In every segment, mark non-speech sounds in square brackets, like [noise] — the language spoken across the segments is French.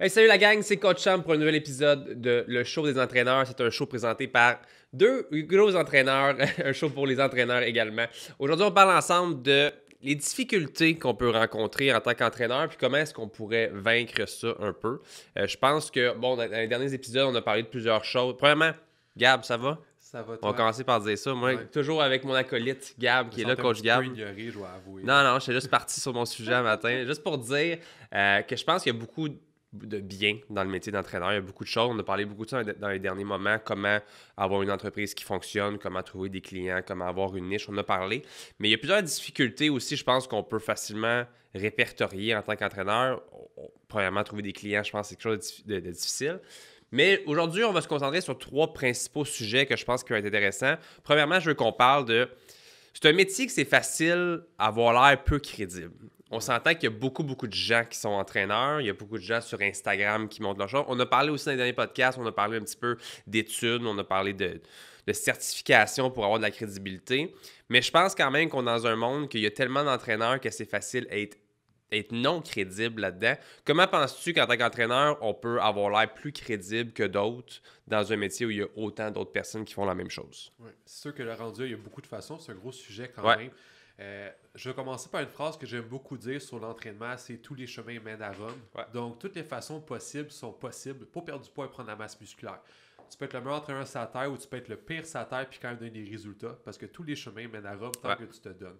Hey, salut la gang, c'est Coach Champ pour un nouvel épisode de Le Show des entraîneurs. C'est un show présenté par deux gros entraîneurs, [laughs] un show pour les entraîneurs également. Aujourd'hui, on parle ensemble de les difficultés qu'on peut rencontrer en tant qu'entraîneur, puis comment est-ce qu'on pourrait vaincre ça un peu. Euh, je pense que, bon, dans les derniers épisodes, on a parlé de plusieurs choses. Premièrement, Gab, ça va? Ça va, On va commencer par dire ça. Moi, Ouais. toujours avec mon acolyte Gab, qui est là, coach Gab. Je ignoré, je dois avouer. Non, non, j'étais juste parti sur mon sujet un matin. Juste pour dire euh, que je pense qu'il y a beaucoup de bien dans le métier d'entraîneur. Il y a beaucoup de choses. On a parlé beaucoup de ça dans les derniers moments. Comment avoir une entreprise qui fonctionne, comment trouver des clients, comment avoir une niche. On a parlé. Mais il y a plusieurs difficultés aussi, je pense, qu'on peut facilement répertorier en tant qu'entraîneur. Premièrement, trouver des clients, je pense, c'est quelque chose de difficile. Mais aujourd'hui, on va se concentrer sur trois principaux sujets que je pense qui vont être intéressants. Premièrement, je veux qu'on parle de. C'est un métier que c'est facile à avoir l'air peu crédible. On s'entend qu'il y a beaucoup, beaucoup de gens qui sont entraîneurs. Il y a beaucoup de gens sur Instagram qui montrent leur chose. On a parlé aussi dans les derniers podcasts, on a parlé un petit peu d'études, on a parlé de, de certification pour avoir de la crédibilité. Mais je pense quand même qu'on est dans un monde qu'il y a tellement d'entraîneurs que c'est facile d'être être non crédible là-dedans. Comment penses-tu qu'en tant qu'entraîneur, on peut avoir l'air plus crédible que d'autres dans un métier où il y a autant d'autres personnes qui font la même chose? Ouais. C'est sûr que le rendu, il y a beaucoup de façons. C'est un gros sujet quand Ouais. même. Euh, je vais commencer par une phrase que j'aime beaucoup dire sur l'entraînement, c'est tous les chemins mènent à Rome. Ouais. Donc, toutes les façons possibles sont possibles pour perdre du poids et prendre la masse musculaire. Tu peux être le meilleur entraîneur sur la terre ou tu peux être le pire sur la terre puis quand même donner des résultats parce que tous les chemins mènent à Rome tant Ouais. que tu te donnes.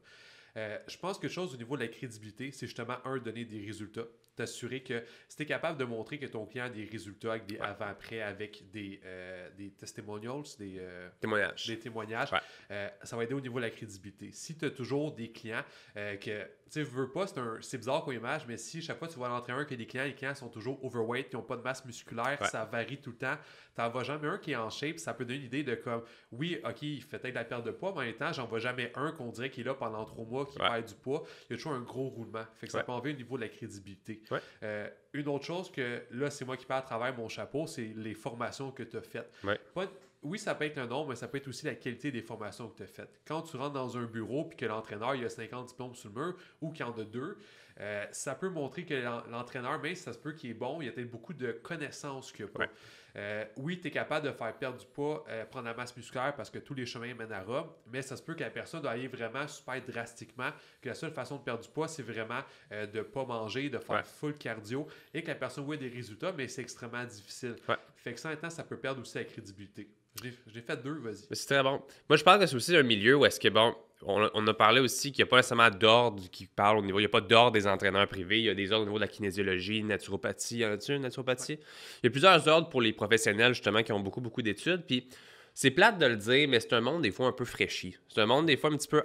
Euh, je pense que quelque chose au niveau de la crédibilité, c'est justement un, donner des résultats. T'assurer que si tu es capable de montrer que ton client a des résultats avec des avant-après, avec des, euh, des testimonials, des, euh, Témoignage. des témoignages, Ouais. ça va aider au niveau de la crédibilité. Si tu as toujours des clients que, tu sais, veux pas, c'est, un, c'est bizarre comme image, mais si chaque fois tu vois l'entraîneur que des clients, les clients sont toujours overweight, ils n'ont pas de masse musculaire, Ouais. ça varie tout le temps, t'en vois jamais un qui est en shape, ça peut donner une idée de comme, oui, ok, il fait peut-être de la perte de poids, mais en même temps, j'en vois jamais un qu'on dirait qu'il est là pendant trois mois, qui Ouais. perd du poids. Il y a toujours un gros roulement. Fait que ça peut enlever au niveau de la crédibilité. Euh, une autre chose que là, c'est moi qui parle à travers mon chapeau, c'est les formations que tu as faites. Pas- oui, ça peut être le nombre, mais ça peut être aussi la qualité des formations que tu as faites. Quand tu rentres dans un bureau puis que l'entraîneur il a 50 diplômes sur le mur ou qu'il y en a deux, euh, ça peut montrer que l'en- l'entraîneur, même si ça se peut qu'il est bon, il y a peut-être beaucoup de connaissances qu'il n'y a pas. Ouais. Euh, oui, tu es capable de faire perdre du poids, euh, prendre la masse musculaire parce que tous les chemins mènent à Rome, mais ça se peut que la personne doit aller vraiment super drastiquement, que la seule façon de perdre du poids, c'est vraiment euh, de ne pas manger, de faire Ouais. full cardio et que la personne voit des résultats, mais c'est extrêmement difficile. Ouais. Fait que ça, en même temps, ça peut perdre aussi la crédibilité. L'ai fait deux, vas-y. C'est très bon. Moi, je pense que c'est aussi un milieu où est-ce que, bon, on on a parlé aussi qu'il n'y a pas nécessairement d'ordre qui parle au niveau. Il n'y a pas d'ordre des entraîneurs privés. Il y a des ordres au niveau de la kinésiologie, naturopathie. Y en a-tu naturopathie? Il y a plusieurs ordres pour les professionnels, justement, qui ont beaucoup, beaucoup d'études. Puis c'est plate de le dire, mais c'est un monde, des fois, un peu fraîchi. C'est un monde, des fois, un petit peu.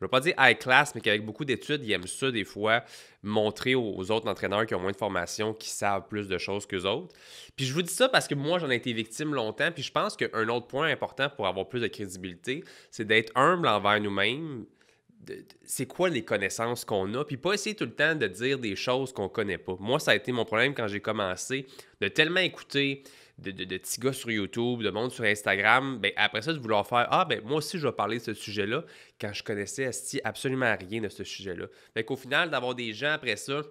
Je ne veux pas dire high class, mais qu'avec beaucoup d'études, ils aiment ça, des fois, montrer aux, autres entraîneurs qui ont moins de formation, qui savent plus de choses qu'eux autres. Puis je vous dis ça parce que moi, j'en ai été victime longtemps. Puis je pense qu'un autre point important pour avoir plus de crédibilité, c'est d'être humble envers nous-mêmes. C'est quoi les connaissances qu'on a? Puis pas essayer tout le temps de dire des choses qu'on connaît pas. Moi, ça a été mon problème quand j'ai commencé, de tellement écouter de, de, petits gars sur YouTube, de monde sur Instagram, ben après ça, de vouloir faire Ah, ben moi aussi, je vais parler de ce sujet-là, quand je connaissais absolument rien de ce sujet-là. Fait qu'au final, d'avoir des gens après ça,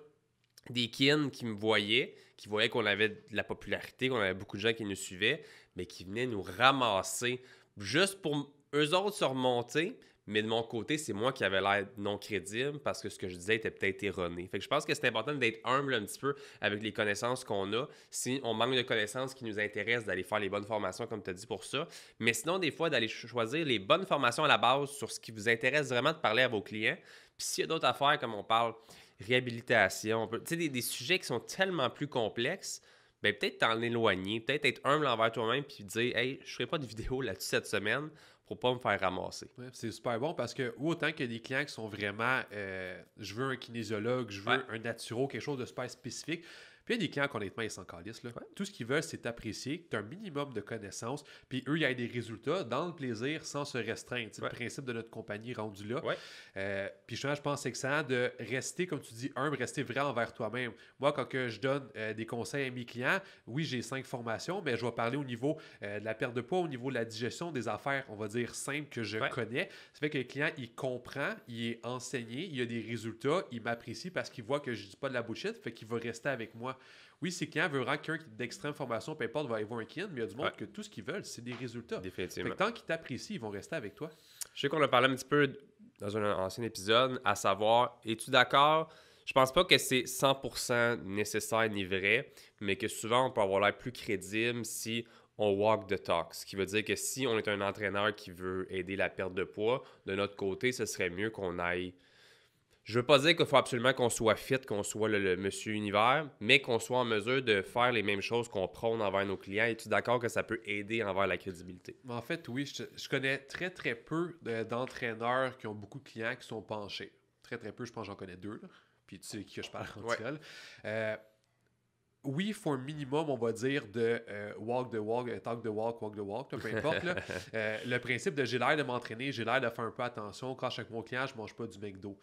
des kin qui me voyaient, qui voyaient qu'on avait de la popularité, qu'on avait beaucoup de gens qui nous suivaient, mais qui venaient nous ramasser juste pour eux autres se remonter. Mais de mon côté, c'est moi qui avais l'air non crédible parce que ce que je disais était peut-être erroné. Fait que je pense que c'est important d'être humble un petit peu avec les connaissances qu'on a. Si on manque de connaissances qui nous intéressent, d'aller faire les bonnes formations, comme tu as dit pour ça. Mais sinon, des fois, d'aller cho- choisir les bonnes formations à la base sur ce qui vous intéresse vraiment de parler à vos clients. Puis s'il y a d'autres affaires, comme on parle réhabilitation, tu sais, des, sujets qui sont tellement plus complexes, ben peut-être t'en éloigner, peut-être être humble envers toi-même, puis dire, hey, je ferai pas de vidéo là-dessus cette semaine pour pas me faire ramasser. Ouais, c'est super bon parce que autant a des clients qui sont vraiment euh, je veux un kinésiologue, je veux Ouais. un naturo, quelque chose de super spécifique. Puis il y a des clients qu'honnêtement, ils s'en calissent. Là. Tout ce qu'ils veulent, c'est apprécier, que tu as un minimum de connaissances, puis eux, il y a des résultats dans le plaisir sans se restreindre. C'est Ouais. le principe de notre compagnie rendu là. Ouais. Euh, puis je pense que c'est excellent de rester, comme tu dis, humble, rester vrai envers toi-même. Moi, quand que je donne euh, des conseils à mes clients, oui, j'ai cinq formations, mais je vais parler au niveau euh, de la perte de poids, au niveau de la digestion des affaires, on va dire simples que je connais. Ça fait que le client, il comprend, il est enseigné, il a des résultats, il m'apprécie parce qu'il voit que je dis pas de la bullshit, fait qu'il va rester avec moi. Oui, ses clients vraiment quelqu'un d'extrême formation, peu importe, va aller voir un client, mais il y a du monde que tout ce qu'ils veulent, c'est des résultats. Définitivement. tant qu'ils t'apprécient, ils vont rester avec toi. Je sais qu'on a parlé un petit peu dans un ancien épisode, à savoir, es-tu d'accord? Je pense pas que c'est 100% nécessaire ni vrai, mais que souvent on peut avoir l'air plus crédible si on walk the talk. Ce qui veut dire que si on est un entraîneur qui veut aider la perte de poids, de notre côté, ce serait mieux qu'on aille. Je veux pas dire qu'il faut absolument qu'on soit fit, qu'on soit le, monsieur univers, mais qu'on soit en mesure de faire les mêmes choses qu'on prône envers nos clients. Es-tu d'accord que ça peut aider envers la crédibilité? En fait, oui. Je, connais très, très peu d'entraîneurs qui ont beaucoup de clients qui sont penchés. Très, très peu. Je pense que j'en connais deux. Puis tu sais qui je parle en ouais oui, il faut un minimum, on va dire, de euh, walk the walk, euh, talk the walk, walk the walk, peu importe. [laughs] Euh, le principe de j'ai l'air de m'entraîner, j'ai l'air de faire un peu attention. Quand je suis avec mon client, je ne mange pas du McDo.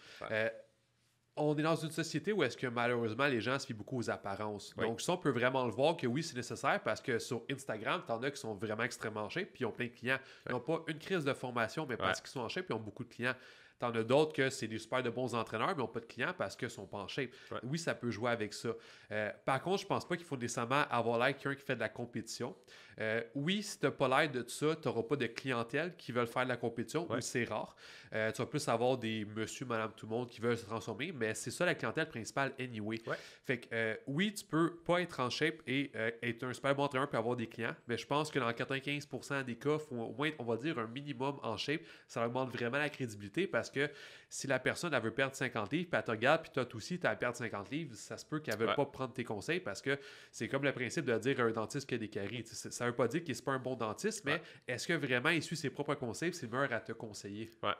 on est dans une société où est-ce que malheureusement les gens se fient beaucoup aux apparences. Donc ça, on peut vraiment le voir que oui, c'est nécessaire parce que sur Instagram, tu en as qui sont vraiment extrêmement en puis ils ont plein de clients. Ils n'ont pas une crise de formation, mais parce qu'ils sont en shape, puis ils ont beaucoup de clients. T'en as d'autres que c'est des super de bons entraîneurs, mais n'ont pas de clients parce qu'ils sont pas en shape. Oui, ça peut jouer avec ça. Euh, par contre, je pense pas qu'il faut nécessairement avoir l'air quelqu'un qui fait de la compétition. Euh, oui, si tu n'as pas l'air de ça, tu n'auras pas de clientèle qui veulent faire de la compétition, c'est rare. Euh, tu vas plus avoir des monsieur, madame, tout le monde qui veulent se transformer, mais c'est ça la clientèle principale anyway. Fait que oui, tu peux pas être en shape et être un super bon entraîneur et avoir des clients, mais je pense que dans 95% des cas, faut au moins, on va dire, un minimum en shape. Ça augmente vraiment la crédibilité parce que si la personne elle veut perdre 50 livres, puis elle te regarde, puis toi aussi, tu as à perdre 50 livres, ça se peut qu'elle ne veut pas prendre tes conseils parce que c'est comme le principe de dire à un dentiste qu'il a des caries. Ça veut pas dire qu'il n'est pas un bon dentiste, mais est-ce que vraiment il suit ses propres conseils c'est meilleur à te conseiller? Ouais.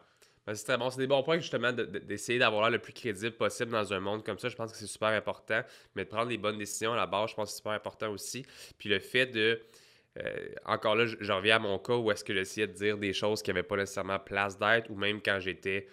Ben, c'est très bon. C'est des bons points, justement, d'essayer d'avoir l'air le plus crédible possible dans un monde comme ça. Je pense que c'est super important. Mais de prendre les bonnes décisions à la base, je pense que c'est super important aussi. Puis le fait de euh, encore là, j'en reviens à mon cas où est-ce que j'essayais de dire des choses qui n'avaient pas nécessairement place d'être, ou même quand j'étais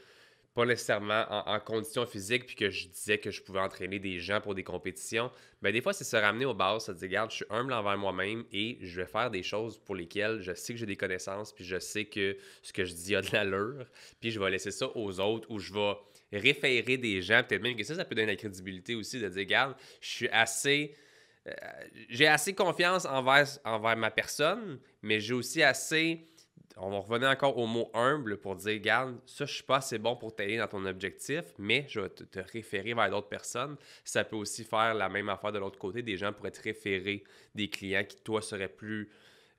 pas nécessairement en, condition physique, puis que je disais que je pouvais entraîner des gens pour des compétitions, ben des fois, c'est se ramener au base, ça se dire, regarde, je suis humble envers moi-même et je vais faire des choses pour lesquelles je sais que j'ai des connaissances, puis je sais que ce que je dis a de l'allure, puis je vais laisser ça aux autres, ou je vais référer des gens, peut-être même que ça, ça peut donner la crédibilité aussi, de dire, regarde, je suis assez euh, j'ai assez confiance envers, envers ma personne, mais j'ai aussi assez. On va revenir encore au mot humble pour dire, garde, ça, je suis pas assez bon pour t'aider dans ton objectif, mais je vais te, te référer vers d'autres personnes. Ça peut aussi faire la même affaire de l'autre côté. Des gens pourraient te référer des clients qui, toi, seraient plus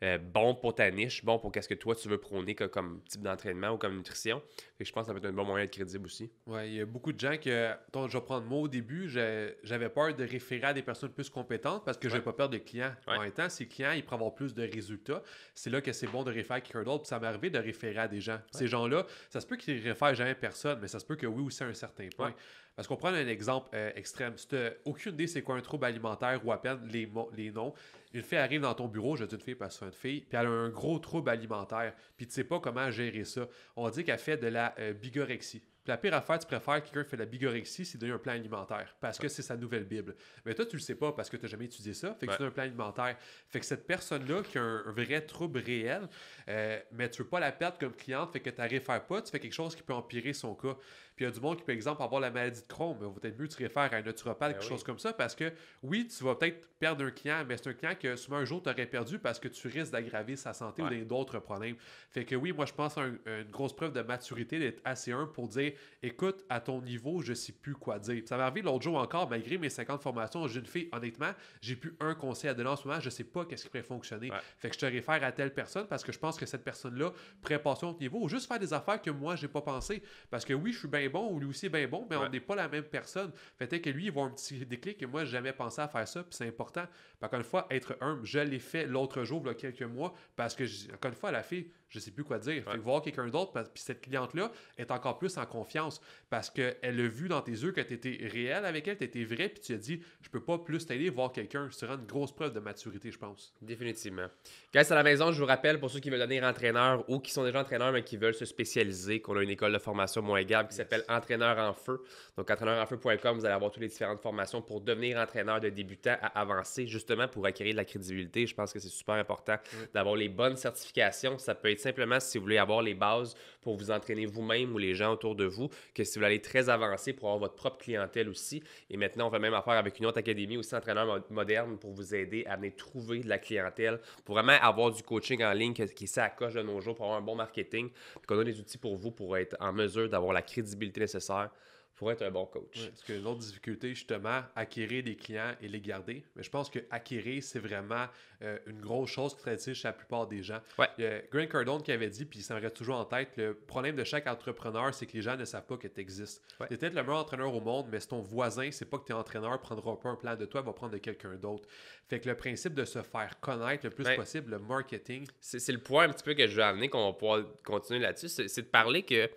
euh, bon pour ta niche, bon pour qu'est-ce que toi tu veux prôner comme type d'entraînement ou comme nutrition. Et je pense que ça peut être un bon moyen d'être crédible aussi. Oui, il y a beaucoup de gens que, je vais prendre moi au début, j'avais peur de référer à des personnes plus compétentes parce que je n'avais pas peur de clients. En même temps, si le client il pourrait avoir plus de résultats, c'est là que c'est bon de référer à quelqu'un d'autre. Ça m'est arrivé de référer à des gens. Ces gens-là, ça se peut qu'ils ne réfèrent jamais personne, mais ça se peut que oui aussi à un certain point. Parce qu'on prend un exemple euh, extrême. Si tu aucune idée c'est quoi un trouble alimentaire ou à peine les, les noms, une fille arrive dans ton bureau, je dis une fille parce que c'est une fille, puis elle a un gros trouble alimentaire, puis tu sais pas comment gérer ça. On dit qu'elle fait de la euh, bigorexie la pire affaire, tu préfères quelqu'un qui fait la bigorexie, c'est donner un plan alimentaire parce que c'est sa nouvelle Bible. Mais toi, tu le sais pas parce que tu n'as jamais étudié ça. Fait que tu as un plan alimentaire. Fait que cette personne-là qui a un, vrai trouble réel, euh, mais tu veux pas la perdre comme cliente, fait que tu réfères pas, tu fais quelque chose qui peut empirer son cas. Puis il y a du monde qui peut, exemple, avoir la maladie de Crohn, mais peut-être mieux tu réfères à un naturopathe, ben quelque chose comme ça, parce que oui, tu vas peut-être perdre un client, mais c'est un client que souvent un jour tu aurais perdu parce que tu risques d'aggraver sa santé ou d'autres problèmes. Fait que oui, moi je pense à une grosse preuve de maturité d'être assez un pour dire écoute, à ton niveau, je sais plus quoi dire. Ça m'est arrivé l'autre jour encore, malgré mes 50 formations, j'ai une fille, honnêtement, j'ai plus un conseil à donner en ce moment, je sais pas qu'est-ce qui pourrait fonctionner. Fait que je te réfère à telle personne parce que je pense que cette personne-là pourrait passer au niveau ou juste faire des affaires que moi, j'ai pas pensé. Parce que oui, je suis bien bon ou lui aussi bien bon, mais on n'est pas la même personne. Fait que lui, il voit un petit déclic et moi, j'ai jamais pensé à faire ça, puis c'est important. encore une fois, être humble, je l'ai fait l'autre jour, il y a quelques mois, parce que, encore une fois, la fille, je sais plus quoi dire. Fait voir quelqu'un d'autre, puis cette cliente-là est encore plus en confiance parce qu'elle a vu dans tes yeux que tu étais réel avec elle, tu étais vrai, puis tu as dit, je peux pas plus t'aider, voir quelqu'un. C'est une grosse preuve de maturité, je pense. Définitivement. Guys, à la maison, je vous rappelle, pour ceux qui veulent devenir entraîneur ou qui sont déjà entraîneurs mais qui veulent se spécialiser, qu'on a une école de formation moins égale qui s'appelle s'appelle Entraîneur en feu. Donc, entraîneurenfeu.com, vous allez avoir toutes les différentes formations pour devenir entraîneur de débutant à avancer, justement pour acquérir de la crédibilité. Je pense que c'est super important d'avoir les bonnes certifications. Ça peut être simplement si vous voulez avoir les bases pour vous entraîner vous-même ou les gens autour de vous, que si vous voulez aller très avancé pour avoir votre propre clientèle aussi. Et maintenant, on va même affaire avec une autre académie aussi, entraîneur moderne, pour vous aider à venir trouver de la clientèle, pour vraiment avoir du coaching en ligne qui coche de nos jours, pour avoir un bon marketing, qu'on a des outils pour vous pour être en mesure d'avoir la crédibilité nécessaire pour être un bon coach. parce que l'autre difficulté, justement, acquérir des clients et les garder. Mais je pense que acquérir, c'est vraiment euh, une grosse chose qui serait chez la plupart des gens. Il y a Grant Cardone qui avait dit, puis ça me reste toujours en tête, le problème de chaque entrepreneur, c'est que les gens ne savent pas que tu existes. Tu es peut-être le meilleur entraîneur au monde, mais si ton voisin, c'est pas que tu es entraîneur, prendra pas un plan de toi, va prendre de quelqu'un d'autre. Fait que le principe de se faire connaître le plus possible, le marketing. C'est le point un petit peu que je veux amener, qu'on va pouvoir continuer là-dessus, c'est de parler que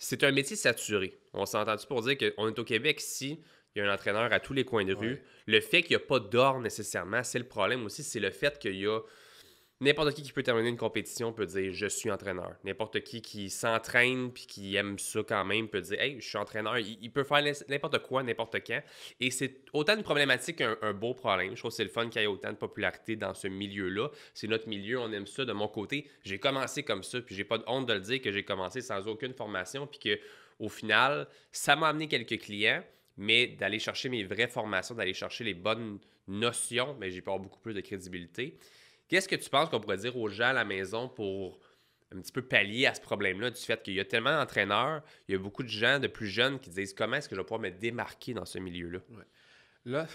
c'est un métier saturé. On s'est entendu pour dire qu'on est au Québec si il y a un entraîneur à tous les coins de rue? Le fait qu'il n'y a pas d'or nécessairement, c'est le problème aussi. C'est le fait qu'il y a N'importe qui qui peut terminer une compétition peut dire je suis entraîneur. N'importe qui qui s'entraîne puis qui aime ça quand même peut dire hey, je suis entraîneur. Il, peut faire n'importe quoi, n'importe quand. Et c'est autant une problématique qu'un beau problème. Je trouve que c'est le fun qu'il y ait autant de popularité dans ce milieu-là. C'est notre milieu, on aime ça. De mon côté, j'ai commencé comme ça, puis j'ai pas de honte de le dire que j'ai commencé sans aucune formation, puis que au final, ça m'a amené quelques clients, mais d'aller chercher mes vraies formations, d'aller chercher les bonnes notions, mais j'ai pas beaucoup plus de crédibilité. Qu'est-ce que tu penses qu'on pourrait dire aux gens à la maison pour un petit peu pallier à ce problème-là du fait qu'il y a tellement d'entraîneurs, il y a beaucoup de gens de plus jeunes qui disent comment est-ce que je vais pouvoir me démarquer dans ce milieu-là? Là,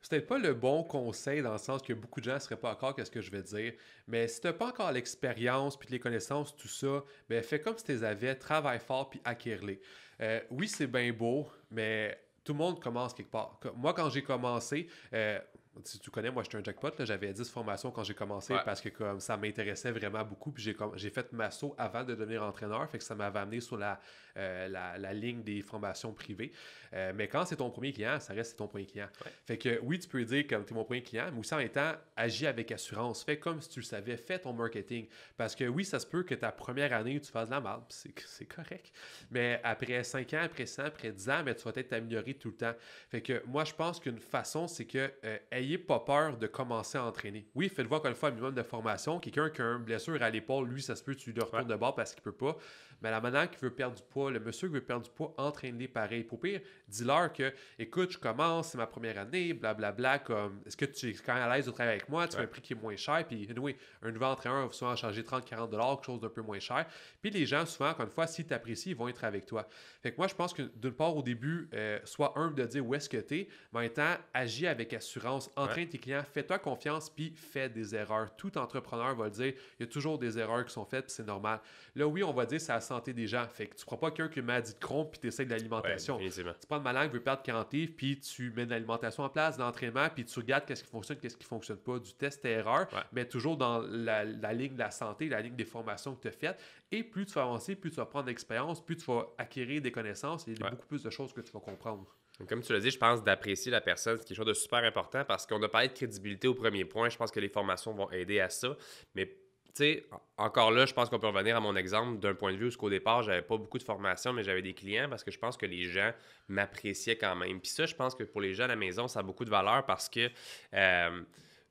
c'est peut-être pas le bon conseil dans le sens que beaucoup de gens ne seraient pas d'accord avec ce que je vais dire, mais si tu n'as pas encore l'expérience puis les connaissances, tout ça, ben fais comme si tu les avais, travaille fort puis acquiers-les. Euh, oui, c'est bien beau, mais tout le monde commence quelque part. Moi, quand j'ai commencé, euh, si tu connais, moi, j'étais un jackpot. J'avais 10 formations quand j'ai commencé parce que comme ça m'intéressait vraiment beaucoup. Puis j'ai fait ma saut avant de devenir entraîneur. Fait que ça m'avait amené sur la, euh, la, ligne des formations privées. Euh, mais quand c'est ton premier client, ça reste ton premier client. Fait que oui, tu peux dire comme tu es mon premier client, mais aussi en étant, agis avec assurance. Fais comme si tu le savais, fais ton marketing. Parce que oui, ça se peut que ta première année, tu fasses de la merde, c'est correct. Mais après 5 ans, après 100, après 10 ans, mais tu vas peut-être t'améliorer tout le temps. Fait que moi, je pense qu'une façon, c'est que euh, ayez pas peur de commencer à entraîner. Oui, faites-voir encore une fois un minimum de formation. Quelqu'un qui a une blessure à l'épaule, lui, ça se peut, tu le retournes de bord parce qu'il peut pas. Mais la manière qui veut perdre du poids, le monsieur qui veut perdre du poids, entraîne-les pareil. Pour pire, dis-leur que, écoute, je commence, c'est ma première année, blablabla, bla, bla, comme, est-ce que tu es quand même à l'aise de travailler avec moi, tu fais un prix qui est moins cher, puis, oui, un nouvel entraîneur va souvent changer 30-40 quelque chose d'un peu moins cher. Puis les gens, souvent, encore une fois, s'ils t'apprécient, ils vont être avec toi. Fait que moi, je pense que d'une part, au début, euh, sois humble de dire où est-ce que tu es, mais en agis avec assurance, entraîne tes clients, fais-toi confiance, puis fais des erreurs. Tout entrepreneur va le dire, il y a toujours des erreurs qui sont faites, puis c'est normal. Là, oui, on va dire c'est la santé des gens. Fait que tu crois pas qui a une maladie de Crohn puis tu essaies de l'alimentation. tu prends le malade qui veut perdre 40 livres puis tu mets de l'alimentation en place, de l'entraînement, puis tu regardes qu'est-ce qui fonctionne, qu'est-ce qui fonctionne pas, du test erreur, mais toujours dans la, ligne de la santé, la ligne des formations que tu as faites. Et plus tu vas avancer, plus tu vas prendre d'expérience, plus tu vas acquérir des connaissances et il y a beaucoup plus de choses que tu vas comprendre. Comme tu l'as dit, je pense d'apprécier la personne, c'est quelque chose de super important parce qu'on a parlé de crédibilité au premier point. Je pense que les formations vont aider à ça. Mais sais, encore là, je pense qu'on peut revenir à mon exemple d'un point de vue où, qu'au départ, j'avais pas beaucoup de formation, mais j'avais des clients parce que je pense que les gens m'appréciaient quand même. Puis ça, je pense que pour les gens à la maison, ça a beaucoup de valeur parce que euh,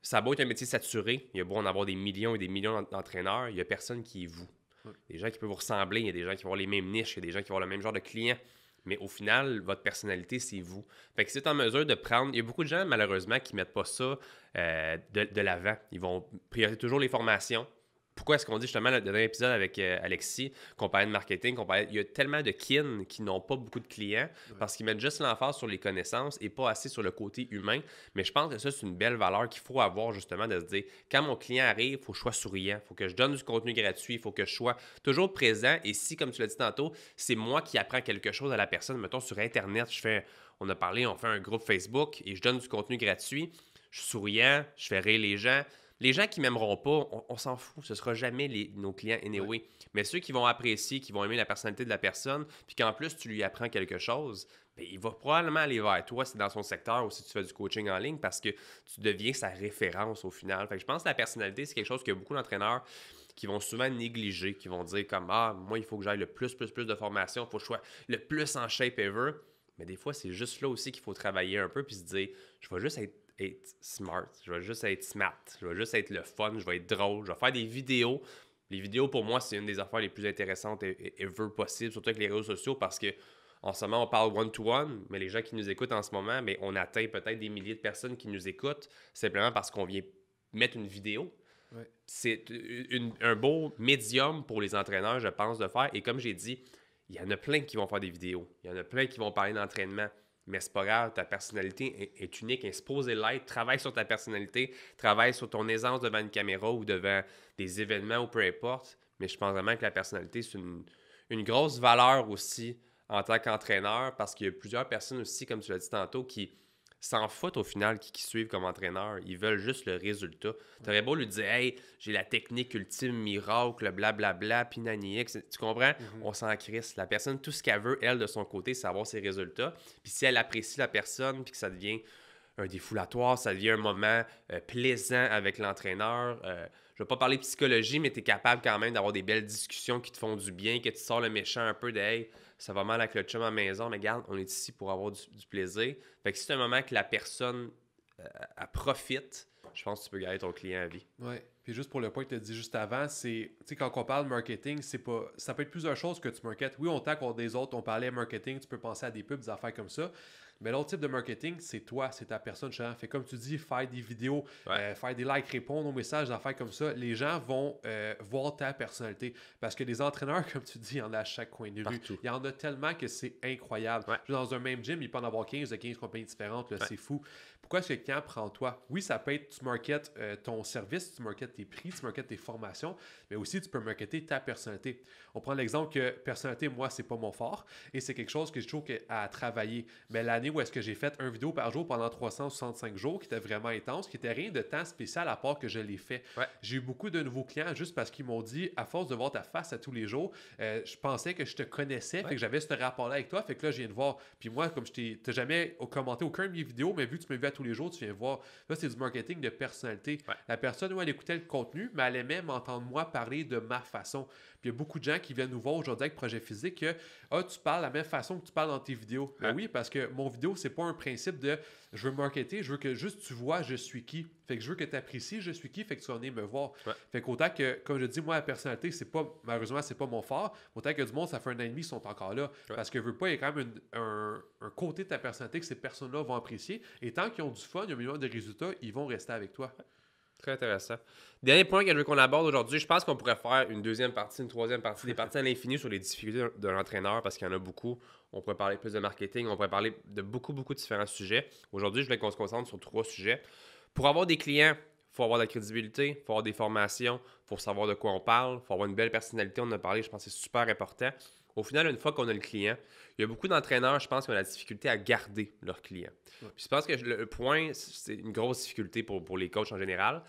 ça a beau être un métier saturé, il y a beau en avoir des millions et des millions d'entraîneurs, il y a personne qui est vous. Des gens qui peuvent vous ressembler, il y a des gens qui vont avoir les mêmes niches, il y a des gens qui vont avoir le même genre de clients. Mais au final, votre personnalité, c'est vous. Fait que c'est en mesure de prendre. Il y a beaucoup de gens, malheureusement, qui ne mettent pas ça euh, de, de l'avant. Ils vont prioriser toujours les formations, pourquoi est-ce qu'on dit justement le dernier épisode avec euh, Alexis qu'on parlait de marketing, qu'on parlait, il y a tellement de kin qui n'ont pas beaucoup de clients parce qu'ils mettent juste l'emphase sur les connaissances et pas assez sur le côté humain. Mais je pense que ça, c'est une belle valeur qu'il faut avoir justement de se dire quand mon client arrive, il faut que je sois souriant, il faut que je donne du contenu gratuit, il faut que je sois toujours présent. Et si, comme tu l'as dit tantôt, c'est moi qui apprends quelque chose à la personne, mettons sur Internet, je fais, on a parlé, on fait un groupe Facebook et je donne du contenu gratuit, je suis souriant, je fais rire les gens Les gens qui m'aimeront pas, on, s'en fout. Ce sera jamais les, nos clients anyway. Mais ceux qui vont apprécier, qui vont aimer la personnalité de la personne, puis qu'en plus tu lui apprends quelque chose, ben, il va probablement aller vers toi si c'est dans son secteur ou si tu fais du coaching en ligne parce que tu deviens sa référence au final. Fait je pense que la personnalité, c'est quelque chose que beaucoup d'entraîneurs qui vont souvent négliger, qui vont dire comme Ah, moi, il faut que j'aille le plus, plus, plus de formation, il faut que je sois le plus en shape ever. Mais des fois, c'est juste là aussi qu'il faut travailler un peu puis se dire Je vais juste être, smart, je vais juste être smart, je vais juste être le fun, je vais être drôle, je vais faire des vidéos. Les vidéos, pour moi, c'est une des affaires les plus intéressantes ever possible, surtout avec les réseaux sociaux parce que en ce moment, on parle one-to-one, mais les gens qui nous écoutent en ce moment, mais on atteint peut-être des milliers de personnes qui nous écoutent simplement parce qu'on vient mettre une vidéo. C'est un beau médium pour les entraîneurs, je pense, de faire. Et comme j'ai dit, il y en a plein qui vont faire des vidéos. Il y en a plein qui vont parler d'entraînement. Mais c'est pas grave, ta personnalité est, unique, exposée l'être. Travaille sur ta personnalité, travaille sur ton aisance devant une caméra ou devant des événements ou peu importe. Mais je pense vraiment que la personnalité, c'est une, une grosse valeur aussi en tant qu'entraîneur parce qu'il y a plusieurs personnes aussi, comme tu l'as dit tantôt, qui s'en foutent au final qui, suivent comme entraîneur. Ils veulent juste le résultat. Tu aurais beau lui dire Hey, j'ai la technique ultime, miracle, blablabla, pinani Tu comprends? Mhm. On s'en crisse. La personne, tout ce qu'elle veut, elle, de son côté, c'est avoir ses résultats. Puis si elle apprécie la personne, puis que ça devient un défoulatoire, ça devient un moment euh, plaisant avec l'entraîneur. Euh, je ne vais pas parler de psychologie, mais tu es capable quand même d'avoir des belles discussions qui te font du bien, que tu sors le méchant un peu de Hey, ça va mal avec le chum à la maison, mais regarde, on est ici pour avoir du, plaisir. Fait que si c'est un moment que la personne euh, profite, je pense que tu peux garder ton client à vie. Oui. Puis juste pour le point que tu as dit juste avant, c'est, tu sais, quand on parle marketing, c'est pas, ça peut être plusieurs choses que tu marketes. Oui, on t'a contre des autres, on parlait marketing, tu peux penser à des pubs, des affaires comme ça. Mais l'autre type de marketing, c'est toi, c'est ta personne. Fait comme tu dis, faire des vidéos, euh, faire des likes, répondre aux messages, des affaires comme ça, les gens vont euh, voir ta personnalité. Parce que les entraîneurs, [laughs] comme tu dis, il y en a à chaque coin de rue. Il y en a tellement que c'est incroyable. Dans un même gym, il peut en avoir 15 de 15 compagnies différentes. C'est fou. Pourquoi est-ce que quelqu'un prend toi? Oui, ça peut être tu marketes euh, ton service, tu marketes tes prix, tu marketes tes formations, mais aussi tu peux marketer ta personnalité. On prend l'exemple que personnalité, moi, c'est pas mon fort et c'est quelque chose que je trouve à travailler. Mais l'année où est-ce que j'ai fait un vidéo par jour pendant 365 jours qui était vraiment intense, qui était rien de temps spécial à part que je l'ai fait. J'ai eu beaucoup de nouveaux clients juste parce qu'ils m'ont dit, à force de voir ta face à tous les jours, euh, je pensais que je te connaissais, fait que j'avais ce rapport-là avec toi, fait que là, je viens de voir. Puis moi, comme je t'ai, jamais commenté aucun de mes vidéos, mais vu que tu m'as vu à tous les jours, tu viens voir. Là, c'est du marketing de personnalité. La personne, où elle écoutait le contenu, mais elle aimait m'entendre moi parler de ma façon. Puis il y a beaucoup de gens qui viennent nous voir aujourd'hui avec Projet Physique que ah, tu parles de la même façon que tu parles dans tes vidéos. Ben oui, parce que mon vidéo, c'est pas un principe de je veux marketer, je veux que juste tu vois je suis qui. Fait que je veux que tu apprécies je suis qui, fait que tu vas venir me voir. Fait qu'autant que, comme je dis, moi, la personnalité, c'est pas, malheureusement, c'est pas mon fort. Autant que du monde, ça fait un an et demi, ils sont encore là. Parce que je veux pas, il y a quand même un, côté de ta personnalité que ces personnes-là vont apprécier. Et tant qu'ils ont du fun, il y a un minimum de résultats, ils vont rester avec toi. Très intéressant. Dernier point que je veux qu'on aborde aujourd'hui, je pense qu'on pourrait faire une deuxième partie, une troisième partie, des parties à l'infini sur les difficultés de l'entraîneur parce qu'il y en a beaucoup. On pourrait parler plus de marketing, on pourrait parler de beaucoup, beaucoup de différents sujets. Aujourd'hui, je voulais qu'on se concentre sur trois sujets. Pour avoir des clients, il faut avoir de la crédibilité, il faut avoir des formations, il faut savoir de quoi on parle, il faut avoir une belle personnalité, on en a parlé, je pense que c'est super important. Au final, une fois qu'on a le client, il y a beaucoup d'entraîneurs, je pense, qui ont la difficulté à garder leurs clients. je pense que le point, c'est une grosse difficulté pour, pour les coachs en général.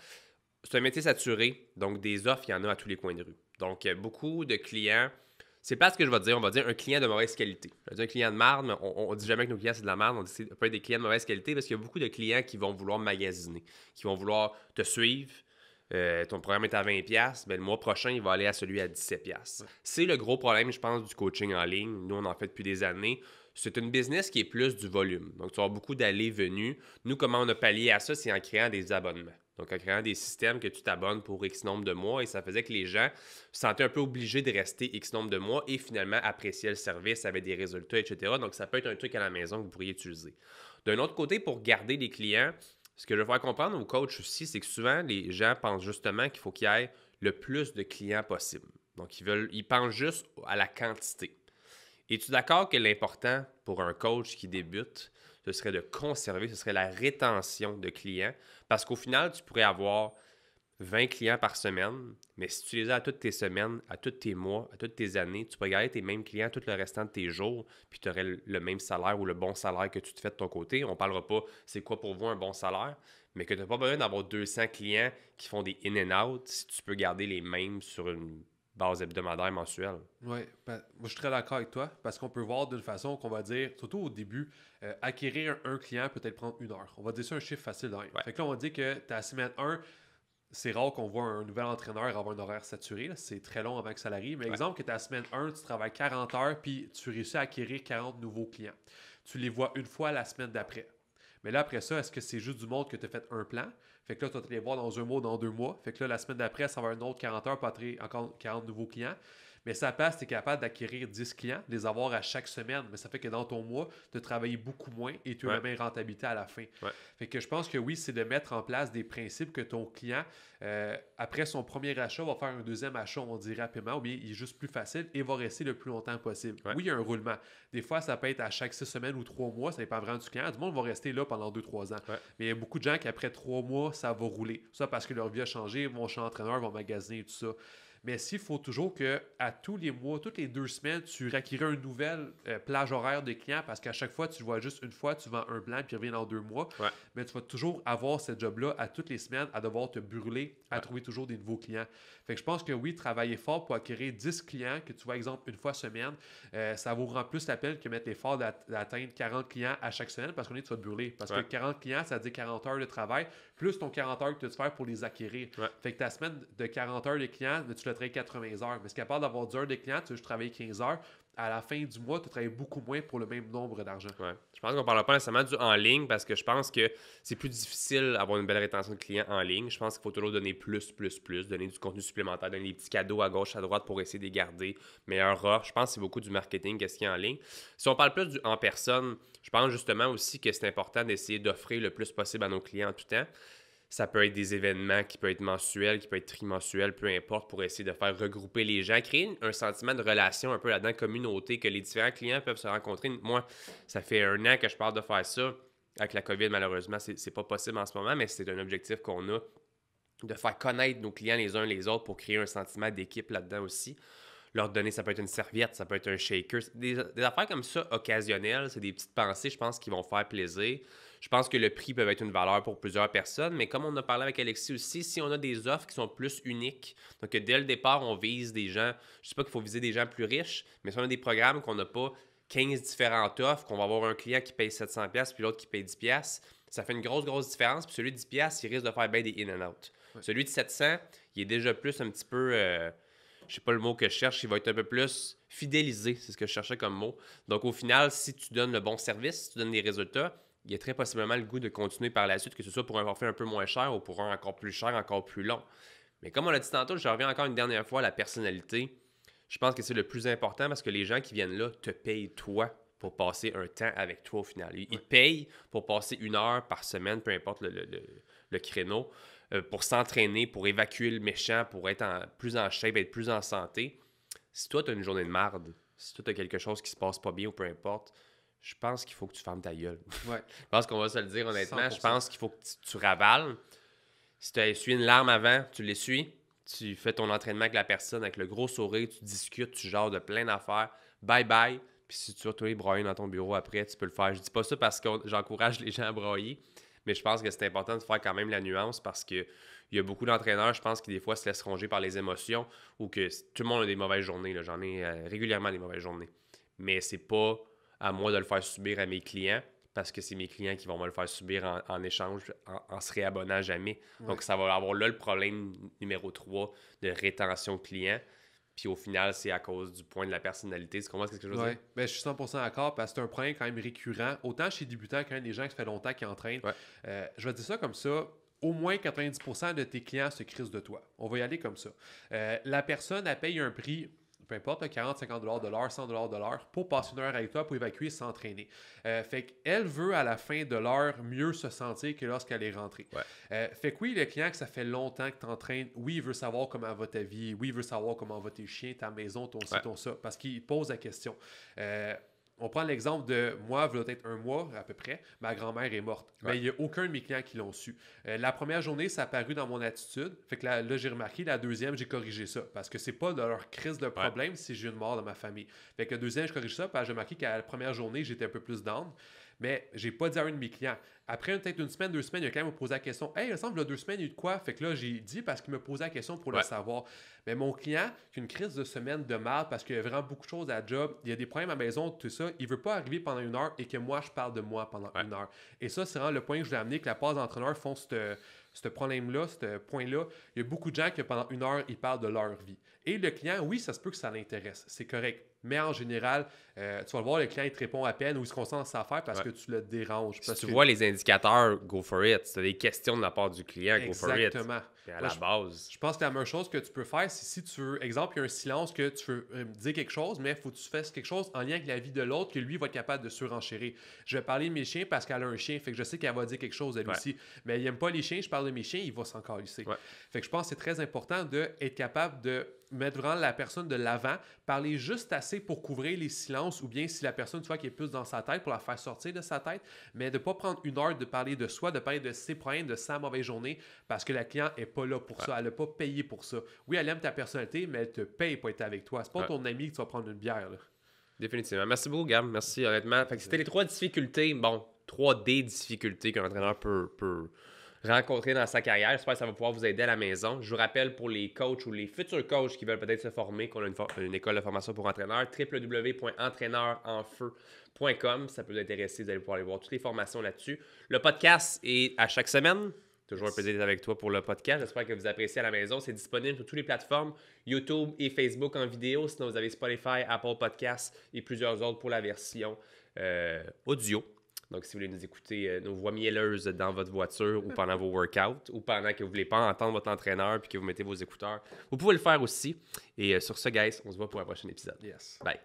C'est un métier saturé, donc des offres, il y en a à tous les coins de rue. Donc, beaucoup de clients, c'est pas ce que je vais dire, on va dire un client de mauvaise qualité. Je vais dire un client de marde, mais on, ne dit jamais que nos clients c'est de la merde, on dit que c'est peut être des clients de mauvaise qualité parce qu'il y a beaucoup de clients qui vont vouloir magasiner, qui vont vouloir te suivre, euh, ton programme est à 20$, ben, le mois prochain, il va aller à celui à 17$. C'est le gros problème, je pense, du coaching en ligne. Nous, on en fait depuis des années. C'est une business qui est plus du volume. Donc, tu vas avoir beaucoup d'allées-venues. Nous, comment on a pallié à ça, c'est en créant des abonnements. Donc, en créant des systèmes que tu t'abonnes pour X nombre de mois et ça faisait que les gens se sentaient un peu obligés de rester X nombre de mois et finalement apprécier le service avec des résultats, etc. Donc, ça peut être un truc à la maison que vous pourriez utiliser. D'un autre côté, pour garder des clients, ce que je veux faire comprendre aux coachs aussi, c'est que souvent, les gens pensent justement qu'il faut qu'il y ait le plus de clients possible. Donc, ils, veulent, ils pensent juste à la quantité. Es-tu d'accord que l'important pour un coach qui débute, ce serait de conserver, ce serait la rétention de clients? Parce qu'au final, tu pourrais avoir 20 clients par semaine, mais si tu les as à toutes tes semaines, à tous tes mois, à toutes tes années, tu peux garder tes mêmes clients tout le restant de tes jours, puis tu aurais le même salaire ou le bon salaire que tu te fais de ton côté. On ne parlera pas c'est quoi pour vous un bon salaire, mais que tu n'as pas besoin d'avoir 200 clients qui font des in and out si tu peux garder les mêmes sur une base hebdomadaire mensuelle. Oui, ben, moi je suis très d'accord avec toi parce qu'on peut voir d'une façon qu'on va dire, surtout au début, euh, acquérir un, client peut-être prendre une heure. On va dire ça un chiffre facile. Dans Fait que là, on va dire que ta semaine 1, c'est rare qu'on voit un nouvel entraîneur avoir un horaire saturé. C'est très long avant que ça arrive. Mais exemple que ta semaine 1, tu travailles 40 heures puis tu réussis à acquérir 40 nouveaux clients. Tu les vois une fois la semaine d'après. Mais là, après ça, est-ce que c'est juste du monde que tu as fait un plan? Fait que là, tu vas te les voir dans un mois, dans deux mois. Fait que là, la semaine d'après, ça va avoir un autre 40 heures pour attirer encore 40 nouveaux clients. Mais ça passe, tu es capable d'acquérir 10 clients, de les avoir à chaque semaine. Mais ça fait que dans ton mois, tu travailles beaucoup moins et tu as la même rentabilité à la fin. Fait que je pense que oui, c'est de mettre en place des principes que ton client, euh, après son premier achat, va faire un deuxième achat, on dit rapidement, ou bien il est juste plus facile et va rester le plus longtemps possible. Oui, il y a un roulement. Des fois, ça peut être à chaque six semaines ou trois mois, ça dépend vraiment du client. Du monde va rester là pendant deux, trois ans. Mais il y a beaucoup de gens qui, après trois mois, ça va rouler. Ça parce que leur vie a changé, mon champ entraîneur, vont magasiner et tout ça. Mais s'il faut toujours que à tous les mois, toutes les deux semaines, tu requiers une nouvelle euh, plage horaire de clients parce qu'à chaque fois, tu vois juste une fois, tu vends un blanc puis il revient dans deux mois. Mais tu vas toujours avoir ce job-là à toutes les semaines à devoir te brûler, à trouver toujours des nouveaux clients. Fait que je pense que oui, travailler fort pour acquérir 10 clients que tu vois, exemple, une fois semaine, euh, ça vous rend plus la peine que mettre l'effort d'atteindre 40 clients à chaque semaine parce qu'on est, tu vas te brûler. Parce que 40 clients, ça dit 40 heures de travail plus ton 40 heures que tu dois faire pour les acquérir. Fait que ta semaine de 40 heures de clients, tu le travailles 80 heures. Mais si capable d'avoir 10 heures de clients, tu veux juste travailler 15 heures. À la fin du mois, tu travailles beaucoup moins pour le même nombre d'argent. Je pense qu'on ne parlera pas nécessairement du en ligne parce que je pense que c'est plus difficile d'avoir une belle rétention de clients en ligne. Je pense qu'il faut toujours donner plus, plus, plus, donner du contenu supplémentaire, donner des petits cadeaux à gauche, à droite pour essayer de les garder. Meilleur offre. Je pense que c'est beaucoup du marketing qu'est-ce qu'il y a en ligne. Si on parle plus du en personne, je pense justement aussi que c'est important d'essayer d'offrir le plus possible à nos clients en tout temps. Ça peut être des événements qui peuvent être mensuels, qui peuvent être trimensuels, peu importe, pour essayer de faire regrouper les gens, créer un sentiment de relation un peu là-dedans, communauté, que les différents clients peuvent se rencontrer. Moi, ça fait un an que je parle de faire ça. Avec la COVID, malheureusement, c'est pas possible en ce moment, mais c'est un objectif qu'on a de faire connaître nos clients les uns les autres pour créer un sentiment d'équipe là-dedans aussi. Leur donner, ça peut être une serviette, ça peut être un shaker. Des, des affaires comme ça, occasionnelles, c'est des petites pensées, je pense, qui vont faire plaisir. Je pense que le prix peut être une valeur pour plusieurs personnes, mais comme on a parlé avec Alexis aussi, si on a des offres qui sont plus uniques, donc dès le départ, on vise des gens, je ne sais pas qu'il faut viser des gens plus riches, mais si on a des programmes qu'on n'a pas 15 différentes offres, qu'on va avoir un client qui paye 700$ puis l'autre qui paye 10$, ça fait une grosse, grosse différence. Puis celui de 10$, il risque de faire bien des in and out. Celui de 700, il est déjà plus un petit peu. Euh, je sais pas le mot que je cherche, il va être un peu plus fidélisé, c'est ce que je cherchais comme mot. Donc au final, si tu donnes le bon service, si tu donnes des résultats, il y a très possiblement le goût de continuer par la suite, que ce soit pour un forfait un peu moins cher ou pour un encore plus cher, encore plus long. Mais comme on l'a dit tantôt, je reviens encore une dernière fois à la personnalité. Je pense que c'est le plus important parce que les gens qui viennent là te payent toi pour passer un temps avec toi au final. Ils payent pour passer une heure par semaine, peu importe le, créneau, euh, pour s'entraîner, pour évacuer le méchant, pour être en, plus en shape, être plus en santé. Si toi, tu as une journée de marde, si toi, tu as quelque chose qui se passe pas bien ou peu importe, je pense qu'il faut que tu fermes ta gueule. Ouais. [laughs] je pense qu'on va se le dire honnêtement. Je pense qu'il faut que tu, ravales. Si tu as essuyé une larme avant, tu l'essuies. Tu fais ton entraînement avec la personne avec le gros sourire, tu discutes, tu genres de plein d'affaires. Bye bye. Puis si tu vas toi broyer dans ton bureau après, tu peux le faire. Je dis pas ça parce que j'encourage les gens à broyer, mais je pense que c'est important de faire quand même la nuance parce que il y a beaucoup d'entraîneurs, je pense, qui des fois se laissent ronger par les émotions ou que tout le monde a des mauvaises journées. J'en ai euh, régulièrement des mauvaises journées. Mais c'est pas à moi de le faire subir à mes clients parce que c'est mes clients qui vont me le faire subir en, échange en, se réabonnant jamais. Donc, ça va avoir là le problème numéro 3 de rétention client. Puis au final, c'est à cause du point de la personnalité. Tu comprends ce que je veux dire? Ben, je suis 100% d'accord parce que c'est un problème quand même récurrent. Autant chez débutants qu'un des gens qui fait longtemps qui entraînent. Euh, je vais dire ça comme ça. Au moins 90% de tes clients se crisent de toi. On va y aller comme ça. Euh, la personne, elle paye un prix peu importe, 40, 50 de l'heure, 100 de l'heure pour passer une heure avec toi pour évacuer s'entraîner. Euh, fait qu'elle veut à la fin de l'heure mieux se sentir que lorsqu'elle est rentrée. Euh, fait que oui, le client que ça fait longtemps que tu entraînes, oui, il veut savoir comment va ta vie, oui, il veut savoir comment va tes chiens, ta maison, ton ci, ton ça, parce qu'il pose la question. Euh, on prend l'exemple de moi, il y a peut-être un mois à peu près, ma grand-mère est morte. Mais il n'y a aucun de mes clients qui l'ont su. Euh, la première journée, ça a apparu dans mon attitude. Fait que là, là, j'ai remarqué, la deuxième, j'ai corrigé ça. Parce que c'est pas de leur crise de problème si j'ai une mort dans ma famille. Fait que la deuxième, je corrige ça, parce que j'ai remarqué qu'à la première journée, j'étais un peu plus down. Mais j'ai pas dit à un de mes clients. Après peut-être une semaine, deux semaines, il a quand même me posé la question Hey, il me semble, a deux semaines, il y a eu de quoi Fait que là, j'ai dit parce qu'il me posait la question pour le savoir. Mais mon client, qui a une crise de semaine de mal parce qu'il y a vraiment beaucoup de choses à job, il y a des problèmes à la maison, tout ça, il veut pas arriver pendant une heure et que moi, je parle de moi pendant une heure. Et ça, c'est vraiment le point que je voulais amener, que la part d'entraîneurs font ce problème-là, ce point-là. Il y a beaucoup de gens qui, pendant une heure, ils parlent de leur vie. Et le client, oui, ça se peut que ça l'intéresse. C'est correct. Mais en général, euh, tu vas le voir, le client, il te répond à peine ou il se concentre sur sa affaire parce que tu le déranges. si tu vois les indicateurs, go for it. Si tu as des questions de la part du client, go for it. Exactement. À la base. Je pense que la même chose que tu peux faire, c'est si tu veux, exemple, il y a un silence que tu veux euh, dire quelque chose, mais il faut que tu fasses quelque chose en lien avec la vie de l'autre, que lui va être capable de surenchérir. Je vais parler de mes chiens parce qu'elle a un chien, fait que je sais qu'elle va dire quelque chose elle aussi. Mais il n'aime pas les chiens, je parle de mes chiens, il va s'en calisser. Fait que je pense que c'est très important d'être capable de mettre vraiment la personne de l'avant, parler juste assez pour couvrir les silences, ou bien si la personne, tu vois, qui est plus dans sa tête, pour la faire sortir de sa tête, mais de ne pas prendre une heure de parler de soi, de parler de ses problèmes, de sa mauvaise journée, parce que la cliente n'est pas là pour ça, elle n'a pas payé pour ça. Oui, elle aime ta personnalité, mais elle te paye pour être avec toi. C'est pas ton ami que tu vas prendre une bière. Là. Définitivement. Merci beaucoup, Gab. Merci, honnêtement. c'était les trois difficultés, bon, trois des difficultés qu'un entraîneur peut, peut rencontrer dans sa carrière. J'espère que ça va pouvoir vous aider à la maison. Je vous rappelle pour les coachs ou les futurs coachs qui veulent peut-être se former, qu'on a une, école de formation pour entraîneurs, www.entraîneurenfeu.com. Ça peut vous intéresser, vous allez pouvoir aller voir toutes les formations là-dessus. Le podcast est à chaque semaine. Toujours un plaisir d'être avec toi pour le podcast. J'espère que vous appréciez à la maison. C'est disponible sur toutes les plateformes, YouTube et Facebook en vidéo. Sinon, vous avez Spotify, Apple Podcasts et plusieurs autres pour la version euh, audio. Donc, si vous voulez nous écouter euh, nos voix mielleuses dans votre voiture ou pendant vos workouts ou pendant que vous ne voulez pas entendre votre entraîneur puis que vous mettez vos écouteurs, vous pouvez le faire aussi. Et euh, sur ce, guys, on se voit pour un prochain épisode. Yes. Bye.